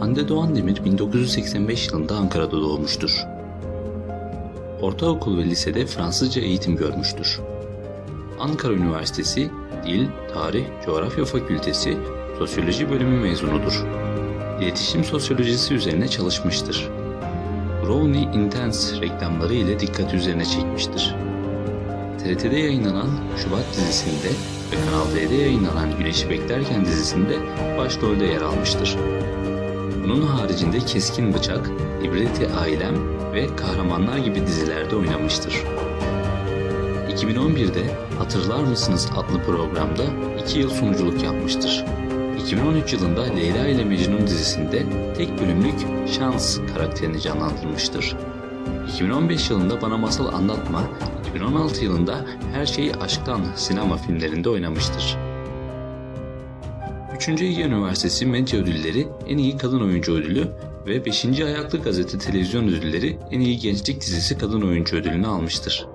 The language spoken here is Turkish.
Hande Doğan Demir 1985 yılında Ankara'da doğmuştur. Ortaokul ve lisede Fransızca eğitim görmüştür. Ankara Üniversitesi Dil, Tarih, Coğrafya Fakültesi Sosyoloji bölümü mezunudur. İletişim sosyolojisi üzerine çalışmıştır. Brownie Intense reklamları ile dikkat üzerine çekmiştir. TRT'de yayınlanan Şubat dizisinde ve Kanal D'de yayınlanan Güneşi Beklerken dizisinde başrolde yer almıştır. Bunun haricinde Keskin Bıçak, İbreti Ailem ve Kahramanlar gibi dizilerde oynamıştır. 2011'de Hatırlar mısınız adlı programda 2 yıl sunuculuk yapmıştır. 2013 yılında Leyla ile Mecnun dizisinde tek bölümlük Şans karakterini canlandırmıştır. 2015 yılında Bana Masal Anlatma, 2016 yılında Her Şey Aşktan sinema filmlerinde oynamıştır. 3. Ege Üniversitesi Medya Ödülleri En İyi Kadın Oyuncu Ödülü ve 5. Ayaklı Gazete Televizyon Ödülleri En İyi Gençlik Dizisi Kadın Oyuncu Ödülünü almıştır.